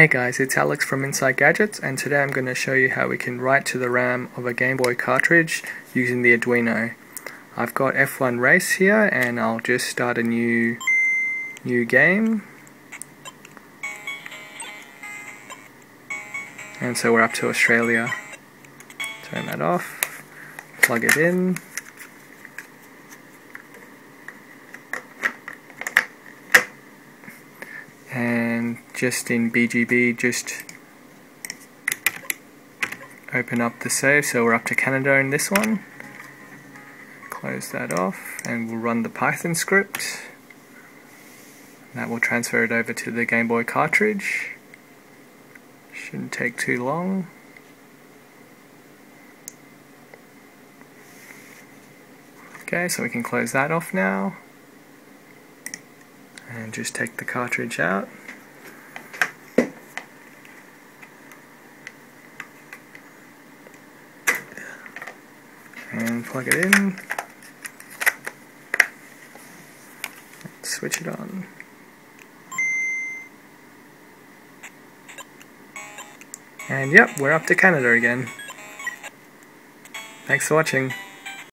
Hey guys, it's Alex from Inside Gadgets and today I'm going to show you how we can write to the RAM of a Game Boy cartridge using the Arduino. I've got F1 Race here and I'll just start a new new game. And so we're up to Australia. Turn that off, plug it in. And just in BGB just open up the save. So we're up to Canada in this one. Close that off and we'll run the Python script. That will transfer it over to the Game Boy cartridge. Shouldn't take too long. Okay so we can close that off now and just take the cartridge out. And plug it in. Switch it on. And yep we're up to Canada again. Thanks for watching